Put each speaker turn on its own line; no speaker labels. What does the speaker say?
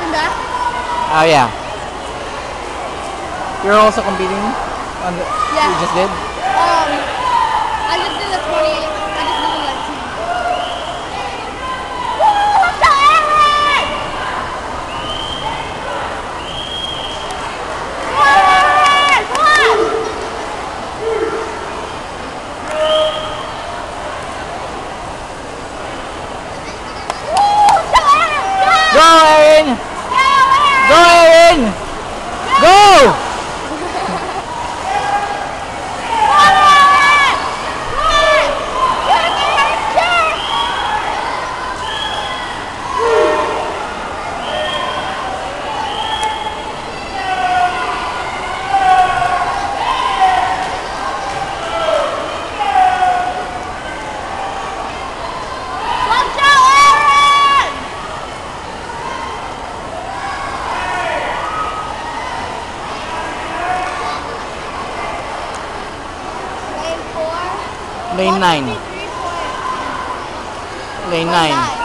She's coming back?
Oh, yeah. You're also competing on the...
Yeah.
You just did?
Um, I just did the 20. I just did the 19.
Go, Erin! Go, Erin! Go!
Lane
9. Lane 9.